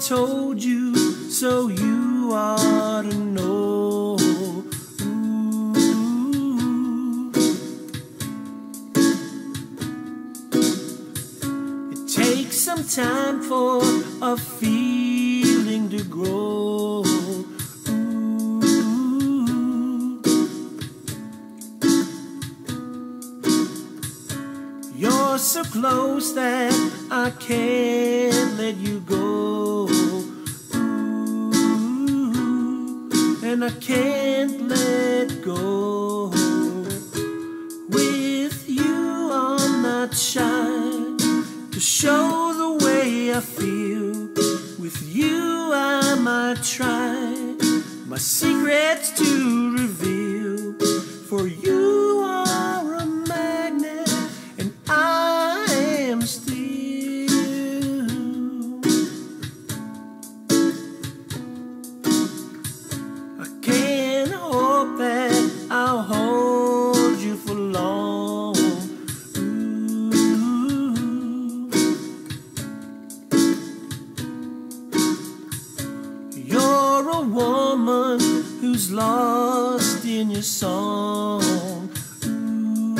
so you ought to know. Ooh. It takes some time for a feeling to grow. You're so close that I can't let you go. I can't let go. With you, I'm not shy to show the way I feel. With you, I might try my secrets to woman who's lost in your song. Ooh.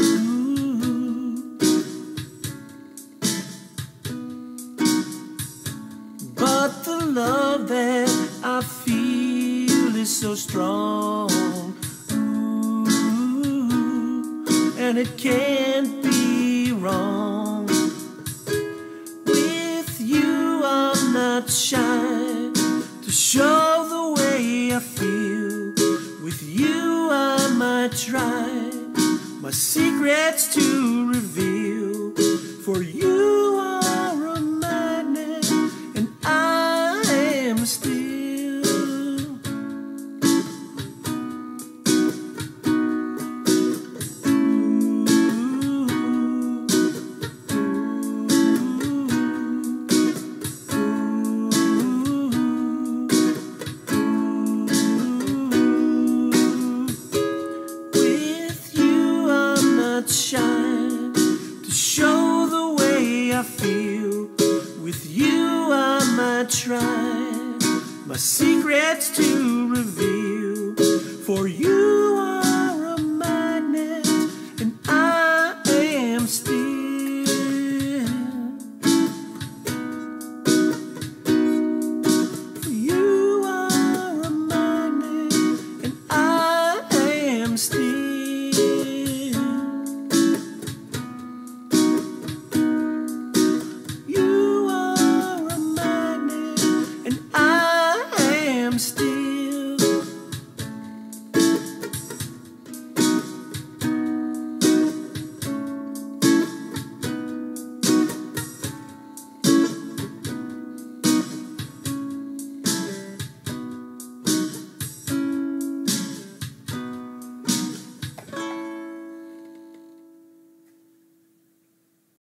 But the love that I feel is so strong. Ooh, and it can't try my secrets to Try my secrets to reveal. For you